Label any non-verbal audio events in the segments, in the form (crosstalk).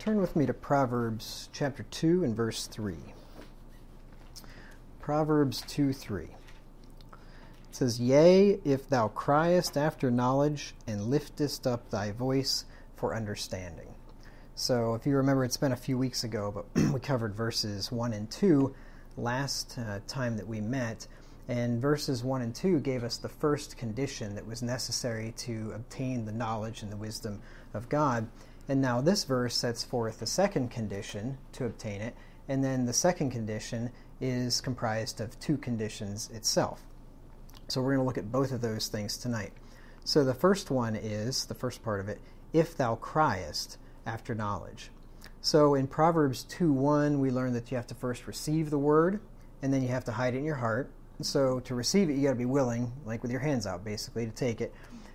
Turn with me to Proverbs chapter 2 and verse 3. Proverbs 2 3. It says, Yea, if thou criest after knowledge and liftest up thy voice for understanding. So, if you remember, it's been a few weeks ago, but (clears throat) we covered verses 1 and 2 last uh, time that we met. And verses 1 and 2 gave us the first condition that was necessary to obtain the knowledge and the wisdom of God. And now this verse sets forth the second condition to obtain it. And then the second condition is comprised of two conditions itself. So we're going to look at both of those things tonight. So the first one is, the first part of it, if thou criest after knowledge. So in Proverbs 2 1, we learn that you have to first receive the word, and then you have to hide it in your heart. So to receive it, you got to be willing, like with your hands out, basically, to take it.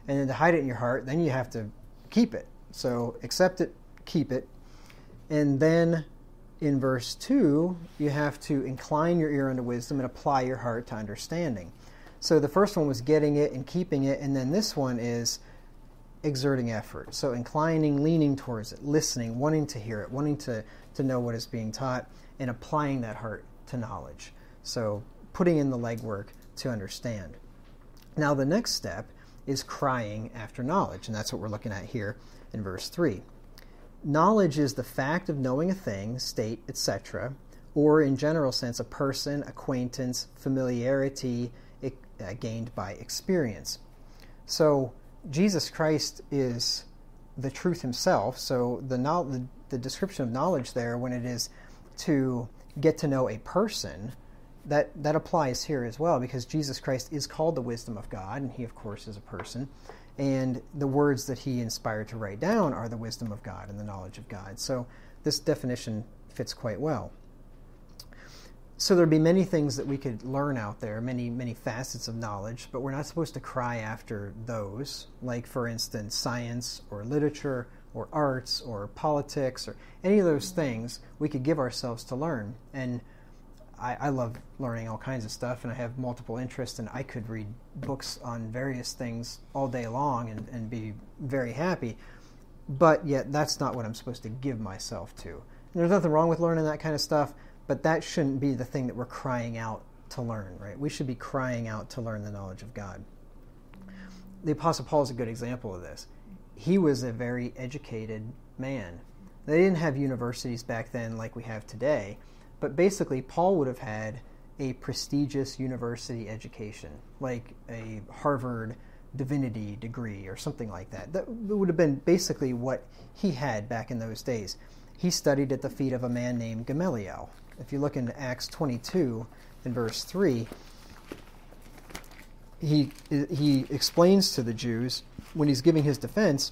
And then to hide it in your heart, then you have to keep it. So accept it, keep it. And then in verse 2, you have to incline your ear unto wisdom and apply your heart to understanding. So the first one was getting it and keeping it, and then this one is exerting effort. So inclining, leaning towards it, listening, wanting to hear it, wanting to, to know what is being taught, and applying that heart to knowledge. So putting in the legwork to understand. Now, the next step is crying after knowledge, and that's what we're looking at here in verse 3. Knowledge is the fact of knowing a thing, state, etc., or in general sense, a person, acquaintance, familiarity uh, gained by experience. So, Jesus Christ is the truth himself. So, the, the, the description of knowledge there, when it is to get to know a person, that, that applies here as well because Jesus Christ is called the wisdom of God, and he, of course, is a person. And the words that he inspired to write down are the wisdom of God and the knowledge of God. So this definition fits quite well. So there'd be many things that we could learn out there, many, many facets of knowledge, but we're not supposed to cry after those, like, for instance, science or literature or arts or politics or any of those things we could give ourselves to learn. And I, I, love learning all kinds of stuff, and I have multiple interests, and I could read books on various things all day long and, and be very happy. But yet, that's not what I'm supposed to give myself to. And there's nothing wrong with learning that kind of stuff, but that shouldn't be the thing that we're crying out to learn, right? We should be crying out to learn the knowledge of God. The Apostle Paul is a good example of this. He was a very educated man. They didn't have universities back then like we have today but basically, Paul would have had a prestigious university education, like a Harvard divinity degree or something like that. That would have been basically what he had back in those days. He studied at the feet of a man named Gamaliel. If you look in Acts 22 in verse 3, he, he explains to the Jews when he's giving his defense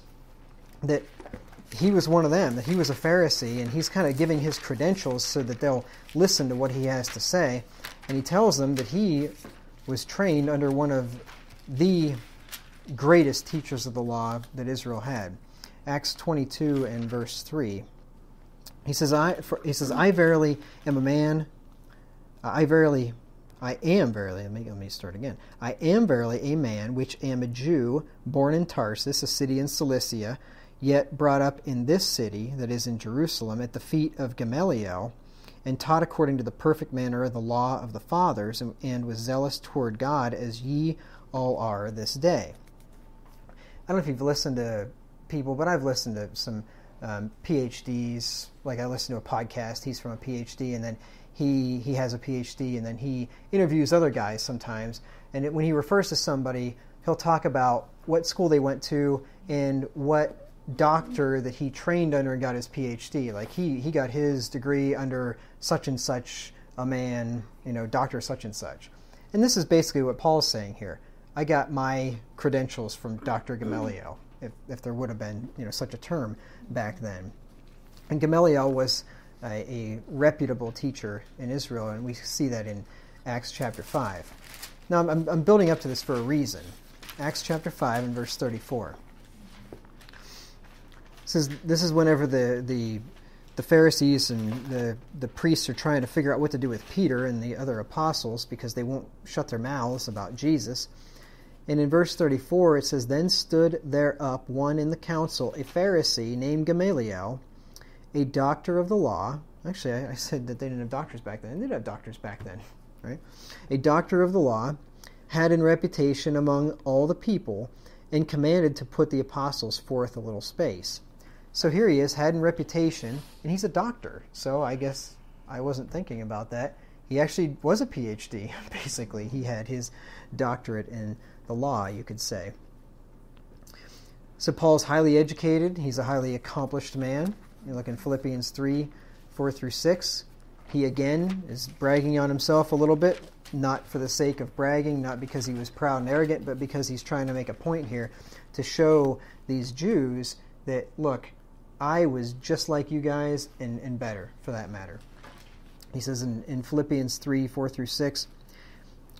that he was one of them, that he was a Pharisee, and he's kind of giving his credentials so that they'll listen to what he has to say. And he tells them that he was trained under one of the greatest teachers of the law that Israel had. Acts 22 and verse 3. He says, I, for, he says, I verily am a man, I verily, I am verily, let me, let me start again. I am verily a man which am a Jew, born in Tarsus, a city in Cilicia, yet brought up in this city, that is in Jerusalem, at the feet of Gamaliel, and taught according to the perfect manner of the law of the fathers, and, and was zealous toward God, as ye all are this day. I don't know if you've listened to people, but I've listened to some um, PhDs. Like I listened to a podcast. He's from a PhD, and then he he has a PhD, and then he interviews other guys sometimes. And it, when he refers to somebody, he'll talk about what school they went to and what doctor that he trained under and got his PhD. Like he he got his degree under such and such a man, you know, doctor such and such. And this is basically what Paul's saying here. I got my credentials from Dr. Gamaliel, if, if there would have been, you know, such a term back then. And Gamaliel was a, a reputable teacher in Israel, and we see that in Acts chapter 5. Now, I'm, I'm building up to this for a reason. Acts chapter 5 and verse 34 says this is whenever the the the Pharisees and the the priests are trying to figure out what to do with Peter and the other apostles because they won't shut their mouths about Jesus. And in verse 34 it says then stood there up one in the council a Pharisee named Gamaliel a doctor of the law. Actually, I, I said that they didn't have doctors back then. They did have doctors back then, right? A doctor of the law had in reputation among all the people and commanded to put the apostles forth a little space. So here he is, had a reputation, and he's a doctor. So I guess I wasn't thinking about that. He actually was a PhD, (laughs) basically. He had his doctorate in the law, you could say. So Paul's highly educated, he's a highly accomplished man. You look in Philippians 3 4 through 6. He again is bragging on himself a little bit, not for the sake of bragging, not because he was proud and arrogant, but because he's trying to make a point here to show these Jews that, look, I was just like you guys and, and better for that matter. He says in, in Philippians 3 4 through 6,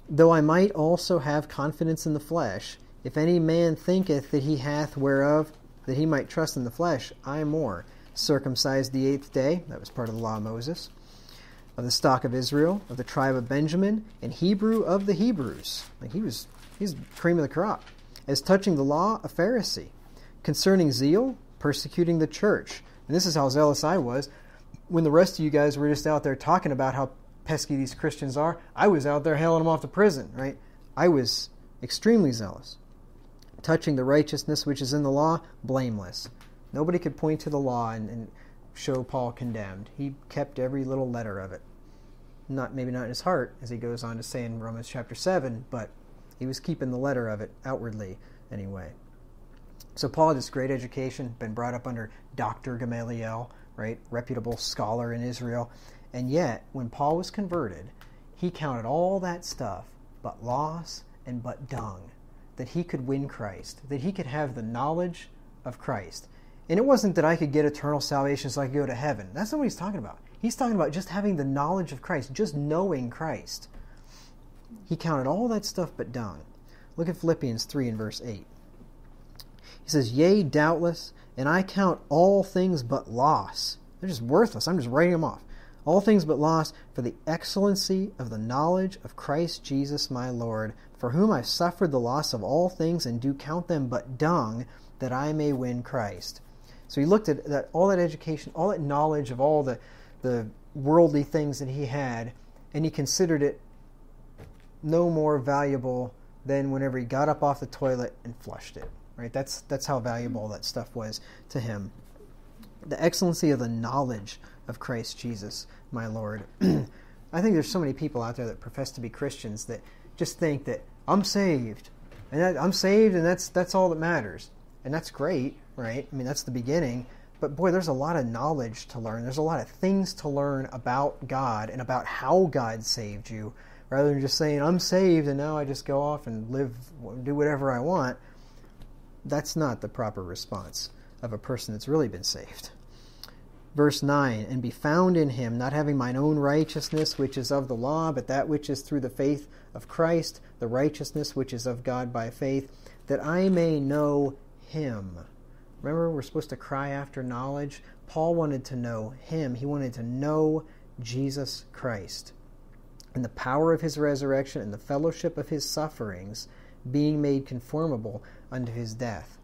Though I might also have confidence in the flesh, if any man thinketh that he hath whereof that he might trust in the flesh, I more. Circumcised the eighth day, that was part of the law of Moses, of the stock of Israel, of the tribe of Benjamin, and Hebrew of the Hebrews. Like he was he's cream of the crop. As touching the law, a Pharisee. Concerning zeal, persecuting the church. And this is how zealous I was. When the rest of you guys were just out there talking about how pesky these Christians are, I was out there hailing them off to prison, right? I was extremely zealous touching the righteousness which is in the law, blameless. Nobody could point to the law and, and show Paul condemned. He kept every little letter of it. Not maybe not in his heart, as he goes on to say in Romans chapter seven, but he was keeping the letter of it outwardly anyway. So Paul had this great education, been brought up under Dr. Gamaliel, right, reputable scholar in Israel, and yet when Paul was converted, he counted all that stuff but loss and but dung that he could win Christ, that he could have the knowledge of Christ. And it wasn't that I could get eternal salvation so I could go to heaven. That's not what he's talking about. He's talking about just having the knowledge of Christ, just knowing Christ. He counted all that stuff but dung. Look at Philippians 3 and verse 8. He says, Yea, doubtless, and I count all things but loss. They're just worthless. I'm just writing them off. All things but loss for the excellency of the knowledge of Christ Jesus my Lord, for whom I've suffered the loss of all things and do count them but dung, that I may win Christ. So he looked at that, all that education, all that knowledge of all the, the worldly things that he had, and he considered it no more valuable than whenever he got up off the toilet and flushed it. Right? That's that's how valuable that stuff was to him. The excellency of the knowledge of Christ Jesus, my Lord. (clears throat) I think there's so many people out there that profess to be Christians that just think that I'm saved, and that, I'm saved, and that's that's all that matters, and that's great, right? I mean, that's the beginning. But boy, there's a lot of knowledge to learn. There's a lot of things to learn about God and about how God saved you, rather than just saying I'm saved and now I just go off and live, do whatever I want. That's not the proper response of a person that's really been saved. Verse 9, and be found in him, not having mine own righteousness, which is of the law, but that which is through the faith of Christ, the righteousness which is of God by faith, that I may know him. Remember, we're supposed to cry after knowledge. Paul wanted to know him, he wanted to know Jesus Christ. And the power of his resurrection and the fellowship of his sufferings, being made conformable unto his death.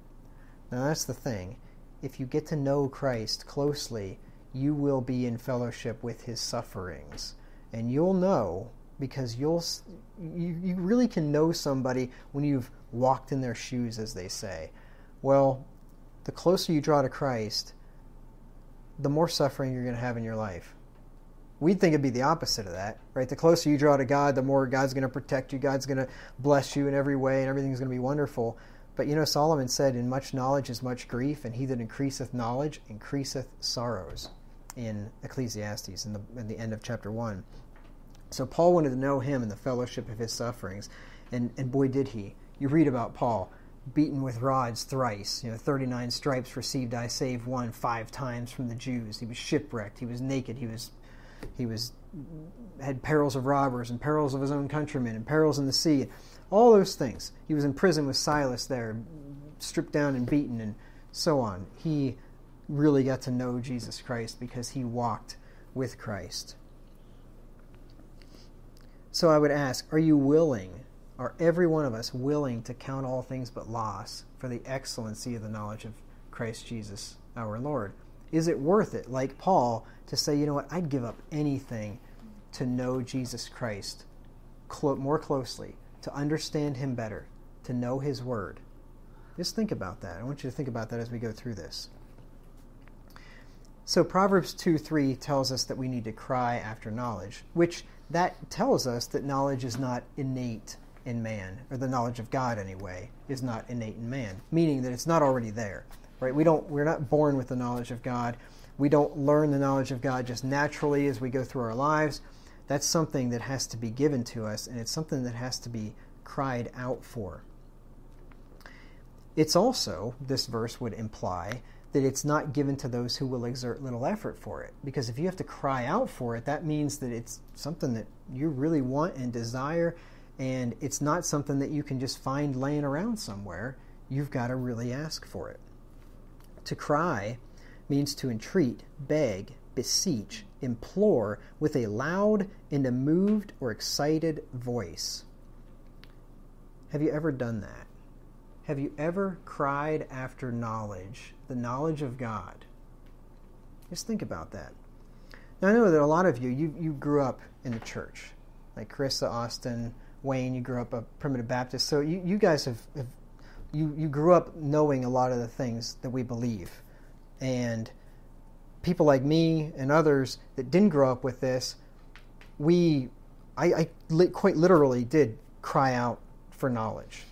Now, that's the thing. If you get to know Christ closely, you will be in fellowship with his sufferings. And you'll know because you'll you, you really can know somebody when you've walked in their shoes as they say well the closer you draw to christ the more suffering you're going to have in your life we'd think it'd be the opposite of that right the closer you draw to god the more god's going to protect you god's going to bless you in every way and everything's going to be wonderful but you know solomon said in much knowledge is much grief and he that increaseth knowledge increaseth sorrows in ecclesiastes in the, in the end of chapter 1 so Paul wanted to know him and the fellowship of his sufferings. And, and boy, did he. You read about Paul, beaten with rods thrice. You know, 39 stripes received I save one five times from the Jews. He was shipwrecked. He was naked. He was, he was, had perils of robbers and perils of his own countrymen and perils in the sea. All those things. He was in prison with Silas there, stripped down and beaten and so on. He really got to know Jesus Christ because he walked with Christ. So I would ask, are you willing, are every one of us willing to count all things but loss for the excellency of the knowledge of Christ Jesus our Lord? Is it worth it, like Paul, to say, you know what, I'd give up anything to know Jesus Christ clo- more closely, to understand him better, to know his word? Just think about that. I want you to think about that as we go through this. So Proverbs 2 3 tells us that we need to cry after knowledge, which that tells us that knowledge is not innate in man, or the knowledge of God anyway, is not innate in man, meaning that it's not already there. Right? We don't we're not born with the knowledge of God. We don't learn the knowledge of God just naturally as we go through our lives. That's something that has to be given to us, and it's something that has to be cried out for. It's also, this verse would imply, that it's not given to those who will exert little effort for it. Because if you have to cry out for it, that means that it's something that you really want and desire, and it's not something that you can just find laying around somewhere. You've got to really ask for it. To cry means to entreat, beg, beseech, implore with a loud and a moved or excited voice. Have you ever done that? Have you ever cried after knowledge, the knowledge of God? Just think about that. Now, I know that a lot of you, you, you grew up in the church, like Carissa, Austin, Wayne, you grew up a primitive Baptist. So you, you guys have, have you, you grew up knowing a lot of the things that we believe. And people like me and others that didn't grow up with this, we, I, I li- quite literally did cry out for knowledge.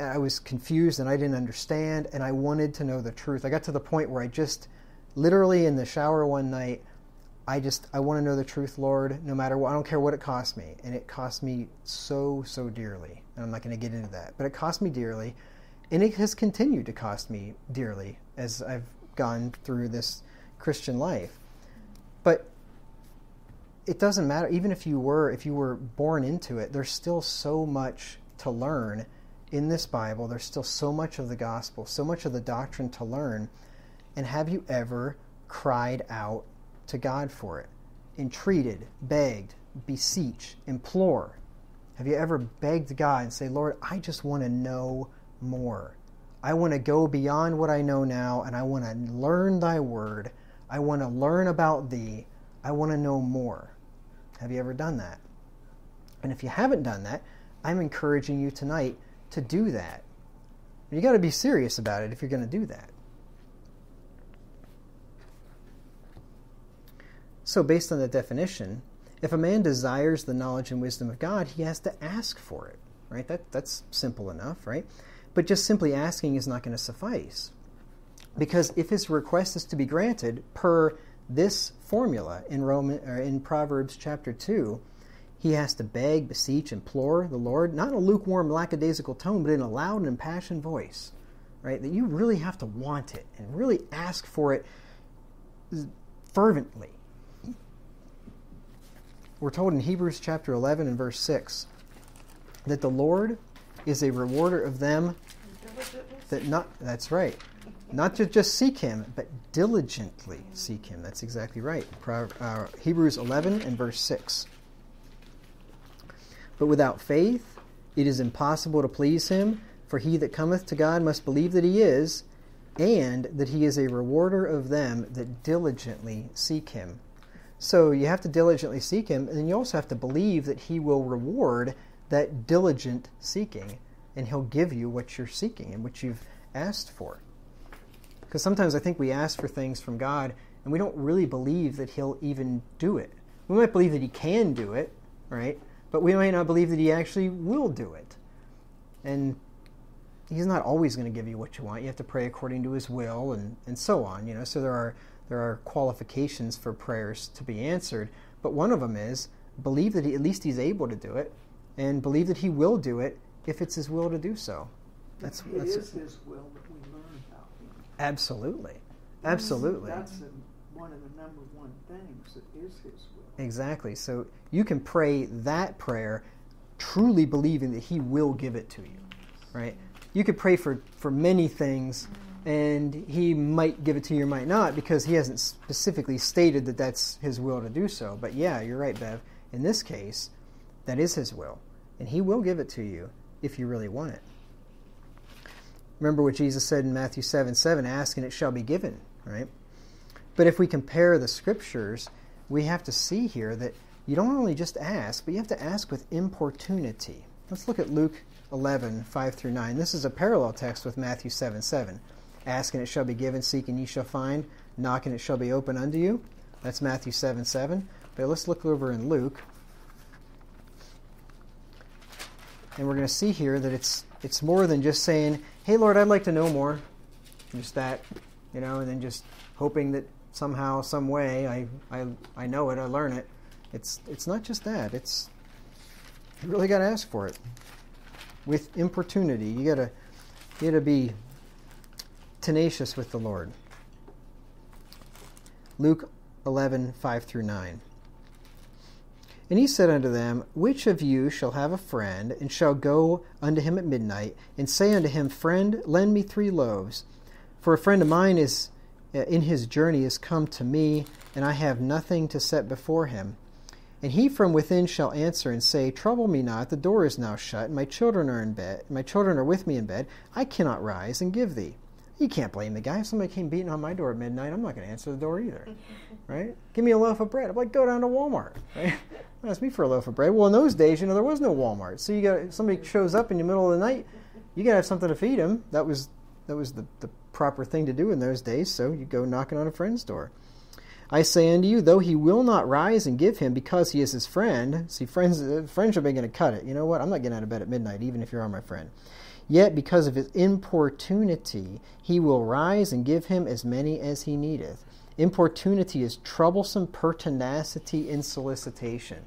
I was confused and I didn't understand, and I wanted to know the truth. I got to the point where I just, literally in the shower one night, I just I want to know the truth, Lord, no matter what. I don't care what it costs me, and it cost me so so dearly. And I'm not going to get into that, but it cost me dearly, and it has continued to cost me dearly as I've gone through this Christian life. But it doesn't matter. Even if you were if you were born into it, there's still so much to learn in this Bible. There's still so much of the gospel, so much of the doctrine to learn. And have you ever cried out to God for it? Entreated, begged, beseech, implore. Have you ever begged God and say, Lord, I just want to know more. I want to go beyond what I know now, and I want to learn thy word. I want to learn about thee. I want to know more. Have you ever done that? And if you haven't done that, I'm encouraging you tonight to do that. You got to be serious about it if you're going to do that. So, based on the definition, if a man desires the knowledge and wisdom of God, he has to ask for it, right? That, that's simple enough, right? But just simply asking is not going to suffice. Because if his request is to be granted per this formula in Roman or in Proverbs chapter 2, he has to beg, beseech, implore the Lord, not in a lukewarm, lackadaisical tone, but in a loud and impassioned voice, right? That you really have to want it and really ask for it fervently. We're told in Hebrews chapter 11 and verse 6 that the Lord is a rewarder of them that not, that's right, not to just seek him, but diligently seek him. That's exactly right. Uh, Hebrews 11 and verse 6. But without faith, it is impossible to please him, for he that cometh to God must believe that he is, and that he is a rewarder of them that diligently seek him. So you have to diligently seek him, and you also have to believe that he will reward that diligent seeking, and he'll give you what you're seeking and what you've asked for. Because sometimes I think we ask for things from God, and we don't really believe that he'll even do it. We might believe that he can do it, right? But we might not believe that he actually will do it. And he's not always going to give you what you want. You have to pray according to his will and, and so on, you know. So there are there are qualifications for prayers to be answered, but one of them is believe that he, at least he's able to do it and believe that he will do it if it's his will to do so. That's it that's is his will that we learn about him. Absolutely. Absolutely. That's one of the number one things that is his will. Exactly. So you can pray that prayer truly believing that he will give it to you. Right? You could pray for, for many things and he might give it to you or might not because he hasn't specifically stated that that's his will to do so. But yeah, you're right, Bev. In this case, that is his will, and he will give it to you if you really want it. Remember what Jesus said in Matthew 7 7 Ask and it shall be given, right? But if we compare the scriptures, we have to see here that you don't only just ask, but you have to ask with importunity. Let's look at Luke 11, 5 through 9. This is a parallel text with Matthew 7, 7. Ask and it shall be given, seek and ye shall find, knock and it shall be open unto you. That's Matthew 7, 7. But let's look over in Luke. And we're going to see here that it's it's more than just saying, "Hey Lord, I'd like to know more." Just that, you know, and then just hoping that somehow, some way, I I I know it, I learn it. It's it's not just that. It's you really got to ask for it with importunity. You got to you got to be tenacious with the Lord. Luke 11, 5 through 9. And he said unto them, Which of you shall have a friend, and shall go unto him at midnight, and say unto him, Friend, lend me three loaves? For a friend of mine is uh, in his journey is come to me, and I have nothing to set before him. And he from within shall answer and say, Trouble me not, the door is now shut, and my children are in bed, my children are with me in bed, I cannot rise and give thee. You can't blame the guy. If somebody came beating on my door at midnight, I'm not going to answer the door either. Right? Give me a loaf of bread. I'm like, go down to Walmart. Right? (laughs) Ask me for a loaf of bread. Well, in those days, you know, there was no Walmart. So you got somebody shows up in the middle of the night, you got to have something to feed him. That was that was the, the proper thing to do in those days. So you go knocking on a friend's door. I say unto you, though he will not rise and give him because he is his friend. See, friends, uh, friendship ain't going to cut it. You know what? I'm not getting out of bed at midnight, even if you're on my friend. Yet because of his importunity, he will rise and give him as many as he needeth. Importunity is troublesome pertinacity in solicitation.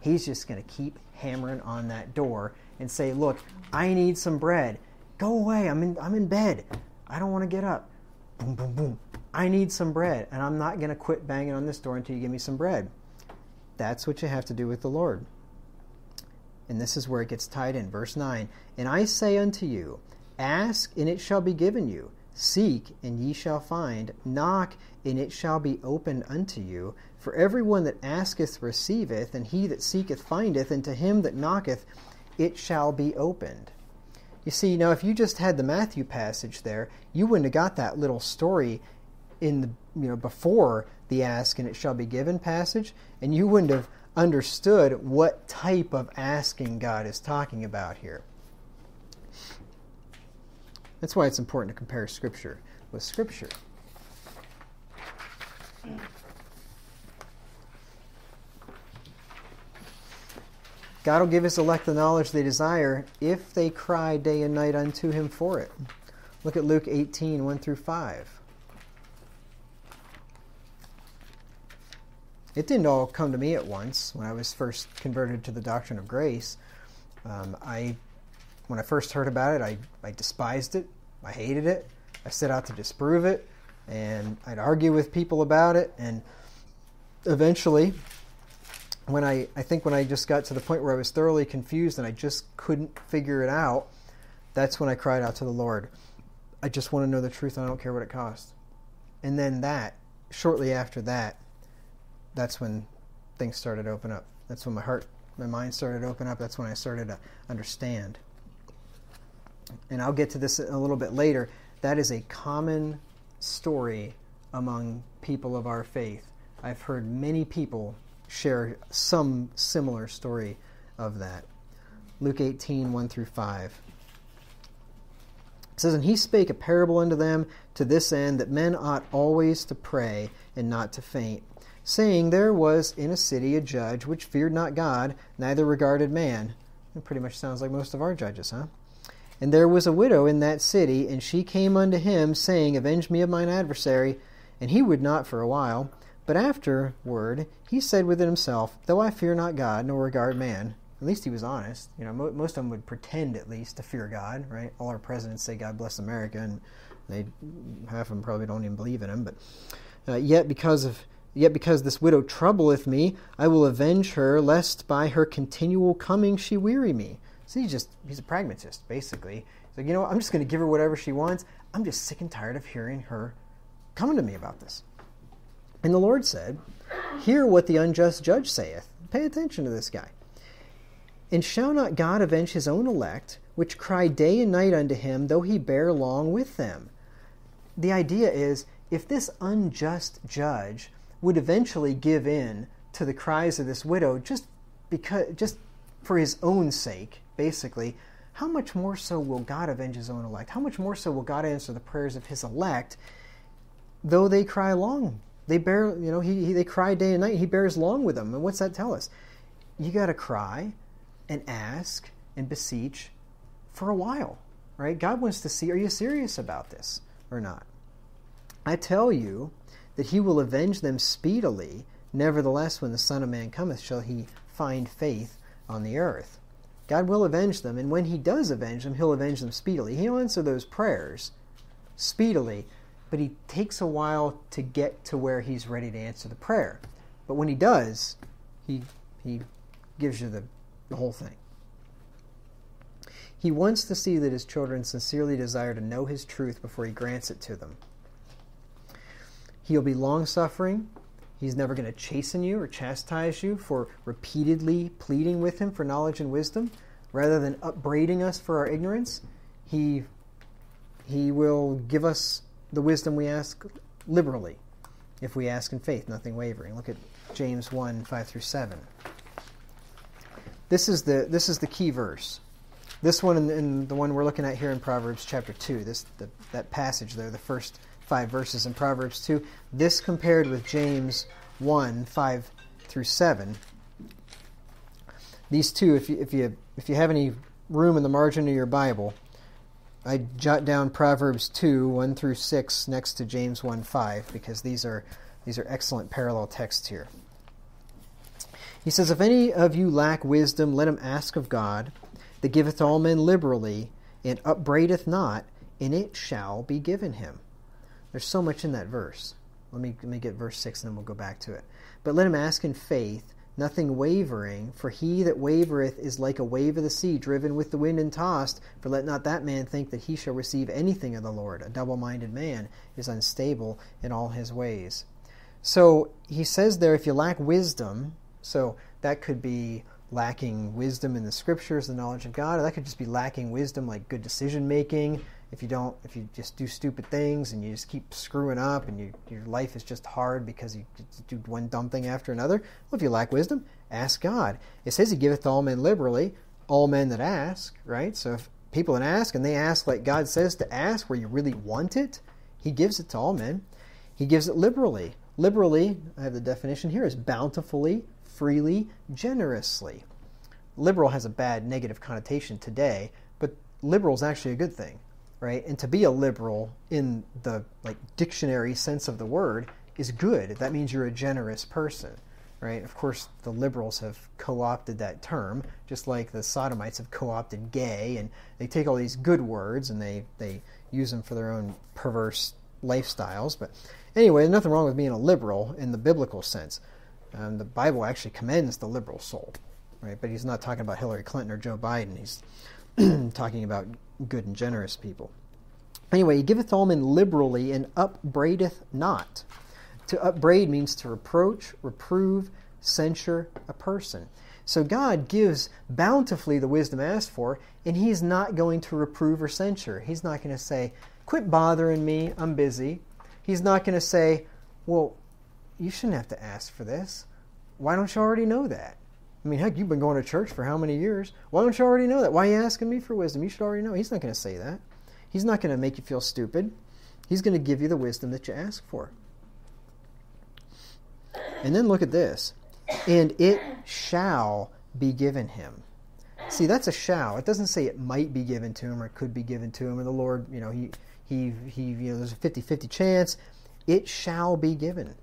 He's just going to keep hammering on that door and say, Look, I need some bread. Go away. I'm in, I'm in bed. I don't want to get up. Boom, boom, boom. I need some bread, and I'm not going to quit banging on this door until you give me some bread. That's what you have to do with the Lord. And this is where it gets tied in. Verse 9 And I say unto you, Ask, and it shall be given you. Seek, and ye shall find. Knock, and it shall be opened unto you. For every one that asketh receiveth, and he that seeketh findeth, and to him that knocketh it shall be opened. You see, now if you just had the Matthew passage there, you wouldn't have got that little story in the you know before the ask and it shall be given passage, and you wouldn't have understood what type of asking God is talking about here. That's why it's important to compare Scripture with Scripture. God will give his elect the knowledge they desire if they cry day and night unto him for it. Look at Luke 18, 1 through 5. It didn't all come to me at once when I was first converted to the doctrine of grace. Um, I, when I first heard about it, I, I despised it. I hated it. I set out to disprove it, and I'd argue with people about it. And eventually, when I, I think when I just got to the point where I was thoroughly confused and I just couldn't figure it out, that's when I cried out to the Lord. I just want to know the truth and I don't care what it costs. And then that, shortly after that, that's when things started to open up. That's when my heart, my mind started to open up. That's when I started to understand. And I'll get to this a little bit later. That is a common story among people of our faith. I've heard many people share some similar story of that. Luke 18, 1 through 5. It says, And he spake a parable unto them to this end that men ought always to pray and not to faint saying, There was in a city a judge which feared not God, neither regarded man. It pretty much sounds like most of our judges, huh? And there was a widow in that city, and she came unto him, saying, Avenge me of mine adversary. And he would not for a while. But afterward he said within himself, Though I fear not God, nor regard man, at least he was honest. You know, mo- most of them would pretend at least to fear God, right? All our presidents say God bless America, and they half of them probably don't even believe in him. But uh, yet, because of Yet because this widow troubleth me, I will avenge her, lest by her continual coming she weary me. So he's just, he's a pragmatist, basically. He's like, you know what, I'm just going to give her whatever she wants. I'm just sick and tired of hearing her coming to me about this. And the Lord said, Hear what the unjust judge saith. Pay attention to this guy. And shall not God avenge his own elect, which cry day and night unto him, though he bear long with them? The idea is, if this unjust judge would eventually give in to the cries of this widow just because just for his own sake, basically, how much more so will God avenge his own elect? How much more so will God answer the prayers of his elect, though they cry long? They bear, you know, he, he they cry day and night. He bears long with them. And what's that tell us? You got to cry and ask and beseech for a while, right? God wants to see, are you serious about this or not? I tell you that he will avenge them speedily. Nevertheless, when the Son of Man cometh, shall he find faith on the earth. God will avenge them, and when he does avenge them, he'll avenge them speedily. He'll answer those prayers speedily, but he takes a while to get to where he's ready to answer the prayer. But when he does, he he gives you the, the whole thing. He wants to see that his children sincerely desire to know his truth before he grants it to them. He'll be long suffering. He's never going to chasten you or chastise you for repeatedly pleading with him for knowledge and wisdom. Rather than upbraiding us for our ignorance, he, he will give us the wisdom we ask liberally if we ask in faith, nothing wavering. Look at James 1 5 through 7. This is the, this is the key verse. This one and, the one we're looking at here in Proverbs chapter 2, this, the, that passage there, the first five verses in Proverbs 2. This compared with James 1 5 through 7. These two, if you, if you, if you have any room in the margin of your Bible, I jot down Proverbs 2 1 through 6 next to James 1 5 because these are, these are excellent parallel texts here. He says, If any of you lack wisdom, let him ask of God, that giveth all men liberally, and upbraideth not, and it shall be given him. There's so much in that verse. Let me, let me get verse 6 and then we'll go back to it. But let him ask in faith, nothing wavering, for he that wavereth is like a wave of the sea, driven with the wind and tossed. For let not that man think that he shall receive anything of the Lord. A double minded man is unstable in all his ways. So he says there, if you lack wisdom, so that could be lacking wisdom in the scriptures, the knowledge of God, or that could just be lacking wisdom like good decision making, if you don't if you just do stupid things and you just keep screwing up and you, your life is just hard because you do one dumb thing after another well if you lack wisdom ask god. It says he giveth all men liberally all men that ask right? So if people that ask and they ask like god says to ask where you really want it he gives it to all men. He gives it liberally. Liberally i have the definition here is bountifully freely generously. Liberal has a bad negative connotation today but liberal is actually a good thing right? And to be a liberal in the like dictionary sense of the word is good. That means you're a generous person, right? Of course, the liberals have co-opted that term, just like the sodomites have co-opted gay, and they take all these good words and they they use them for their own perverse lifestyles. But anyway, there's nothing wrong with being a liberal in the biblical sense. Um, the Bible actually commends the liberal soul, right? But he's not talking about Hillary Clinton or Joe Biden. He's (clears throat) talking about good and generous people. Anyway, he giveth all men liberally and upbraideth not. To upbraid means to reproach, reprove, censure a person. So God gives bountifully the wisdom asked for, and He's not going to reprove or censure. He's not going to say, Quit bothering me, I'm busy. He's not going to say, Well, you shouldn't have to ask for this. Why don't you already know that? I mean, heck, you've been going to church for how many years? Why don't you already know that? Why are you asking me for wisdom? You should already know. He's not going to say that. He's not going to make you feel stupid. He's going to give you the wisdom that you ask for. And then look at this. And it shall be given him. See, that's a shall. It doesn't say it might be given to him or it could be given to him. And the Lord, you know, he, he, he you know, there's a 50 50 chance. It shall be given.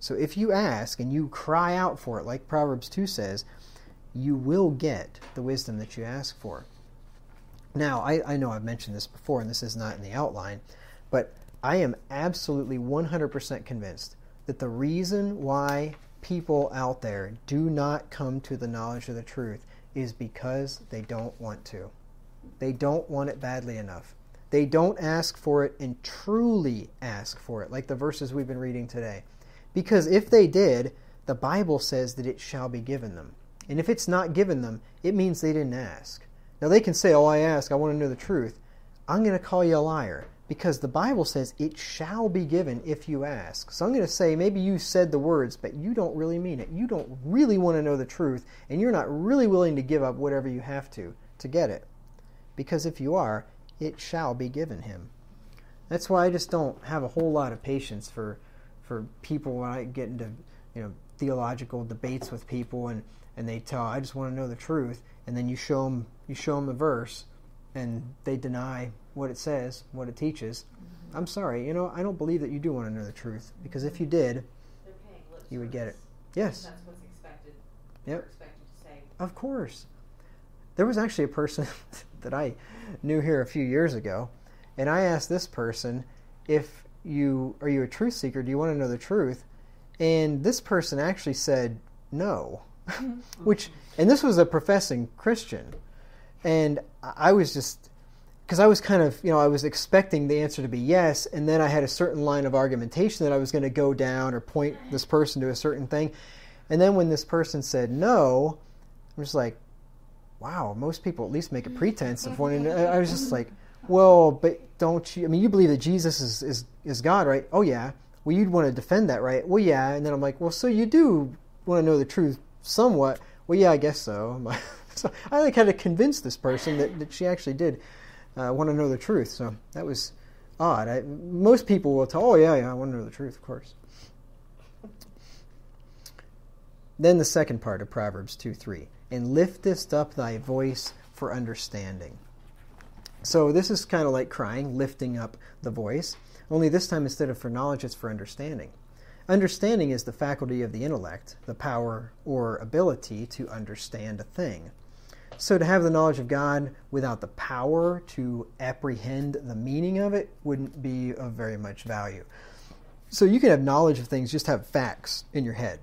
So if you ask and you cry out for it, like Proverbs 2 says, you will get the wisdom that you ask for. Now, I, I know I've mentioned this before, and this is not in the outline, but I am absolutely 100% convinced that the reason why people out there do not come to the knowledge of the truth is because they don't want to. They don't want it badly enough. They don't ask for it and truly ask for it, like the verses we've been reading today. Because if they did, the Bible says that it shall be given them. And if it's not given them, it means they didn't ask. Now they can say, Oh, I ask, I want to know the truth. I'm going to call you a liar because the Bible says it shall be given if you ask. So I'm going to say maybe you said the words, but you don't really mean it. You don't really want to know the truth, and you're not really willing to give up whatever you have to to get it. Because if you are, it shall be given him. That's why I just don't have a whole lot of patience for for people when I get into you know theological debates with people and and they tell I just want to know the truth, and then you show them you show them the verse, and they deny what it says, what it teaches. Mm-hmm. I'm sorry, you know, I don't believe that you do want to know the truth because if you did, you would get it. Yes. That's what's expected. Yep. Expected to say. Of course. There was actually a person (laughs) that I knew here a few years ago, and I asked this person if you are you a truth seeker? Do you want to know the truth? And this person actually said no, (laughs) which and this was a professing Christian, and I was just because I was kind of, you know, I was expecting the answer to be yes, and then I had a certain line of argumentation that I was going to go down or point this person to a certain thing. And then when this person said no, I'm just like, wow, most people at least make a pretense of wanting to. I was just like, well, but don't you? I mean, you believe that Jesus is, is, is God, right? Oh, yeah. Well, you'd want to defend that, right? Well, yeah. And then I'm like, well, so you do want to know the truth somewhat? Well, yeah, I guess so. (laughs) so I like had to convince this person that, that she actually did uh, want to know the truth. So that was odd. I, most people will tell, oh, yeah, yeah, I want to know the truth, of course. Then the second part of Proverbs 2 3. And liftest up thy voice for understanding. So this is kind of like crying, lifting up the voice, only this time instead of for knowledge, it's for understanding. Understanding is the faculty of the intellect, the power or ability to understand a thing. So to have the knowledge of God without the power to apprehend the meaning of it wouldn't be of very much value. So you can have knowledge of things, just have facts in your head.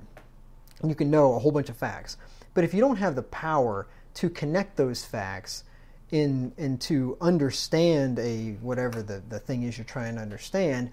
And you can know a whole bunch of facts. But if you don't have the power to connect those facts in and to understand a whatever the, the thing is you're trying to understand,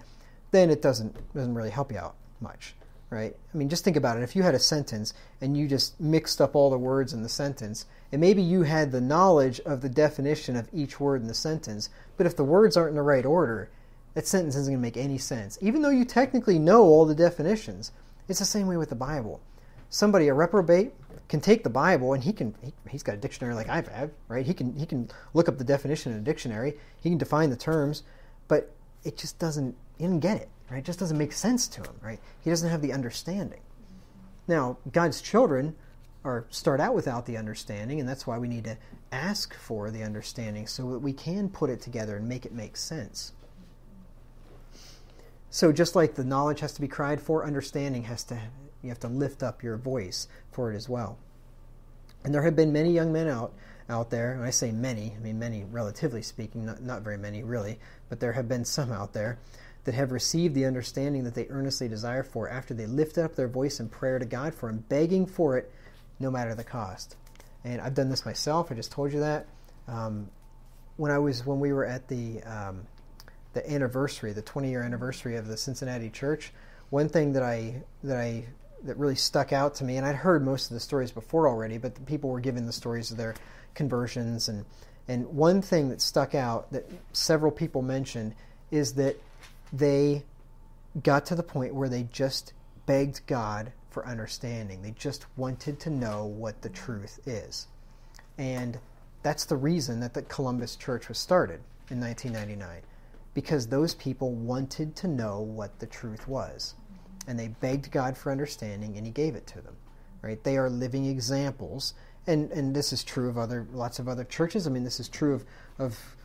then it doesn't doesn't really help you out much right? I mean, just think about it. If you had a sentence and you just mixed up all the words in the sentence, and maybe you had the knowledge of the definition of each word in the sentence, but if the words aren't in the right order, that sentence isn't going to make any sense. Even though you technically know all the definitions, it's the same way with the Bible. Somebody, a reprobate, can take the Bible and he can he, has got a dictionary like I've had, right? He can he can look up the definition in a dictionary, he can define the terms, but it just doesn't he didn't get it right? It just doesn't make sense to him, right? He doesn't have the understanding. Now, God's children are start out without the understanding, and that's why we need to ask for the understanding so that we can put it together and make it make sense. So just like the knowledge has to be cried for, understanding has to you have to lift up your voice for it as well. And there have been many young men out out there. and I say many, I mean many relatively speaking, not, not very many really, but there have been some out there that have received the understanding that they earnestly desire for after they lift up their voice in prayer to God for Him, begging for it no matter the cost. And I've done this myself. I just told you that. Um, when I was when we were at the um, the anniversary, the 20 year anniversary of the Cincinnati church, one thing that I that I that really stuck out to me, and I'd heard most of the stories before already, but the people were giving the stories of their conversions, and and one thing that stuck out that several people mentioned is that they got to the point where they just begged God for understanding. They just wanted to know what the truth is. And that's the reason that the Columbus Church was started in 1999 because those people wanted to know what the truth was. And they begged God for understanding and he gave it to them. Right? They are living examples. And and this is true of other lots of other churches. I mean this is true of of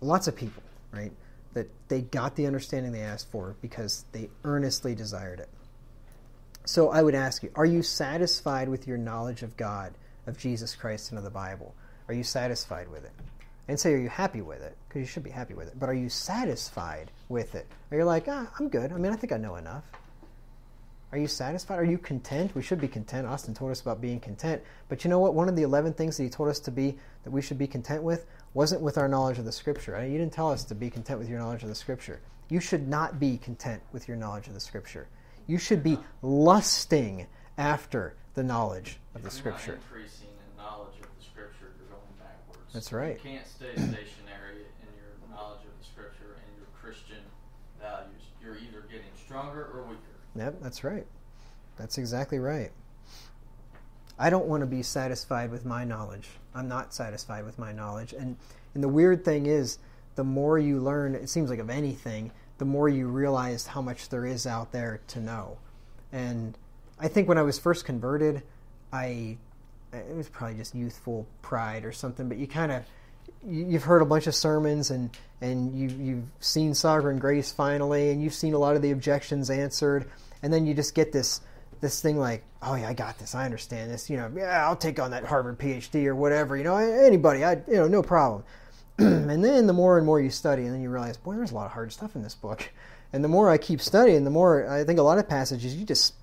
lots of people, right? That they got the understanding they asked for because they earnestly desired it. So I would ask you, are you satisfied with your knowledge of God, of Jesus Christ, and of the Bible? Are you satisfied with it? And say, are you happy with it? Because you should be happy with it. But are you satisfied with it? Are you like, ah, I'm good. I mean, I think I know enough. Are you satisfied? Are you content? We should be content. Austin told us about being content. But you know what? One of the 11 things that he told us to be, that we should be content with, wasn't with our knowledge of the Scripture. You didn't tell us to be content with your knowledge of the Scripture. You should not be content with your knowledge of the Scripture. You should be lusting after the knowledge of the Scripture. increasing in knowledge of the Scripture, you're going backwards. That's right. You can't stay stationary in your knowledge of the scripture and your Christian values. You're either getting stronger or weaker. Yep, that's right. That's exactly right. I don't want to be satisfied with my knowledge. I'm not satisfied with my knowledge. And and the weird thing is, the more you learn, it seems like of anything, the more you realize how much there is out there to know. And I think when I was first converted, I it was probably just youthful pride or something, but you kind of you've heard a bunch of sermons and and you you've seen sovereign grace finally and you've seen a lot of the objections answered and then you just get this this thing like oh yeah I got this I understand this you know yeah I'll take on that Harvard PhD or whatever you know anybody I you know no problem (clears throat) and then the more and more you study and then you realize boy there's a lot of hard stuff in this book (laughs) and the more I keep studying the more I think a lot of passages you just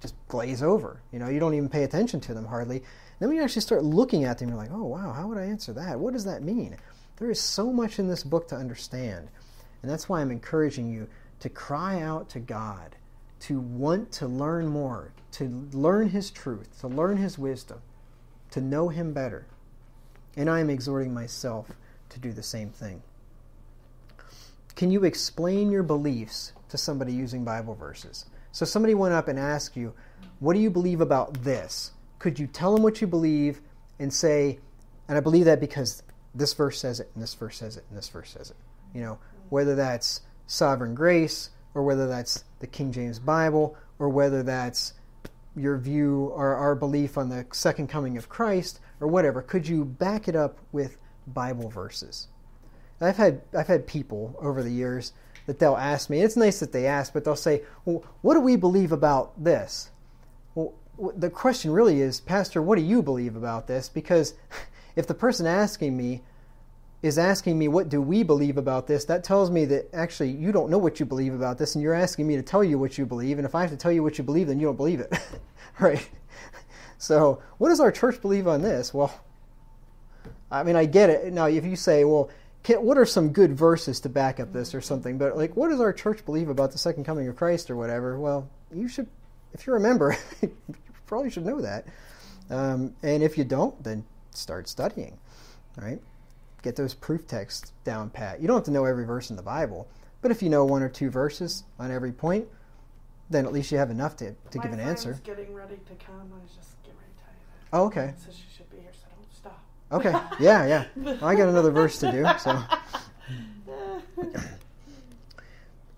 just glaze over you know you don't even pay attention to them hardly then when you actually start looking at them, you're like, oh, wow, how would I answer that? What does that mean? There is so much in this book to understand. And that's why I'm encouraging you to cry out to God, to want to learn more, to learn His truth, to learn His wisdom, to know Him better. And I am exhorting myself to do the same thing. Can you explain your beliefs to somebody using Bible verses? So somebody went up and asked you, What do you believe about this? could you tell them what you believe and say, and I believe that because this verse says it, and this verse says it, and this verse says it. You know, whether that's sovereign grace, or whether that's the King James Bible, or whether that's your view or our belief on the second coming of Christ, or whatever. Could you back it up with Bible verses? I've had I've had people over the years that they'll ask me. It's nice that they ask, but they'll say, "Well, what do we believe about this?" Well, the question really is, Pastor, what do you believe about this? Because (laughs) if the person asking me is asking me, what do we believe about this, that tells me that actually you don't know what you believe about this, and you're asking me to tell you what you believe. And if I have to tell you what you believe, then you don't believe it. (laughs) right? So, what does our church believe on this? Well, I mean, I get it. Now, if you say, well, can, what are some good verses to back up this or something? But, like, what does our church believe about the second coming of Christ or whatever? Well, you should, if you're a member, (laughs) probably should know that. Um, and if you don't, then start studying. Right? Get those proof texts down pat. You don't have to know every verse in the Bible, but if you know one or two verses on every point, then at least you have enough to, to give an answer. getting ready to come. I was just getting ready to tell you that. Oh, okay. Says she should be here, so don't stop. Okay. Yeah, yeah. Well, I got another verse to do. So, (laughs)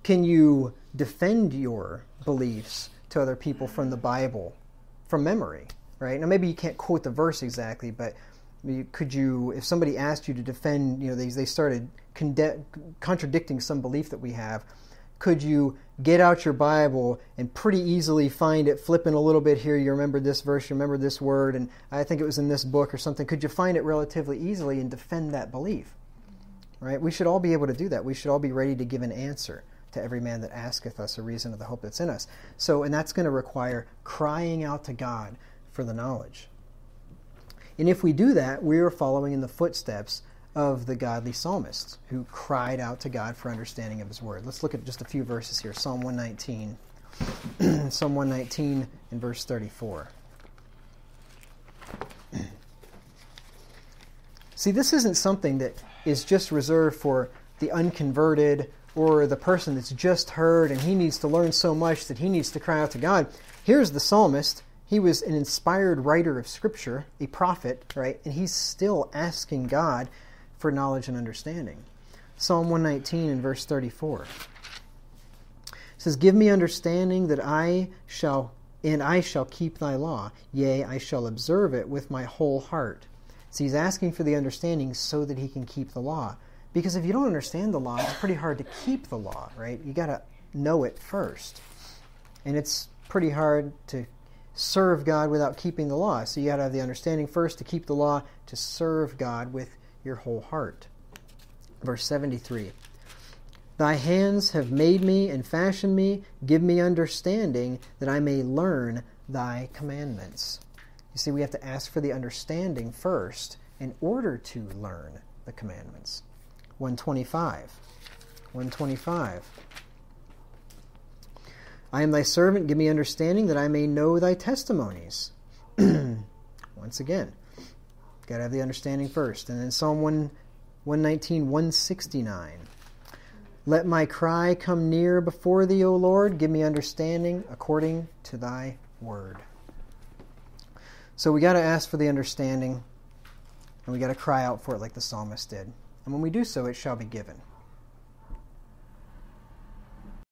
can you defend your beliefs to other people from the Bible from memory, right? Now, maybe you can't quote the verse exactly, but could you, if somebody asked you to defend, you know, they, they started conde- contradicting some belief that we have, could you get out your Bible and pretty easily find it, flipping a little bit here, you remember this verse, you remember this word, and I think it was in this book or something. Could you find it relatively easily and defend that belief? Right? We should all be able to do that. We should all be ready to give an answer to every man that asketh us a reason of the hope that's in us. So, and that's going to require crying out to God for the knowledge. And if we do that, we are following in the footsteps of the godly psalmists who cried out to God for understanding of his word. Let's look at just a few verses here. Psalm 119. (clears throat) Psalm 119 and verse 34. (clears throat) See, this isn't something that is just reserved for the unconverted or the person that's just heard and he needs to learn so much that he needs to cry out to God. Here's the psalmist. He was an inspired writer of Scripture, a prophet, right? And he's still asking God for knowledge and understanding. Psalm 119 and verse 34 says, Give me understanding that I shall, and I shall keep thy law. Yea, I shall observe it with my whole heart. So he's asking for the understanding so that he can keep the law. Because if you don't understand the law, it's pretty hard to keep the law, right? You got to know it first. And it's pretty hard to serve God without keeping the law. So you got to have the understanding first to keep the law, to serve God with your whole heart. Verse 73 Thy hands have made me and fashioned me. Give me understanding that I may learn thy commandments. You see, we have to ask for the understanding first in order to learn the commandments. 125. 125. I am thy servant, give me understanding that I may know thy testimonies. (clears throat) Once again, got to have the understanding first. And then Psalm 1, 119, 169. Let my cry come near before thee, O Lord. Give me understanding according to thy word. So we got to ask for the understanding, and we got to cry out for it like the psalmist did. And when we do so, it shall be given.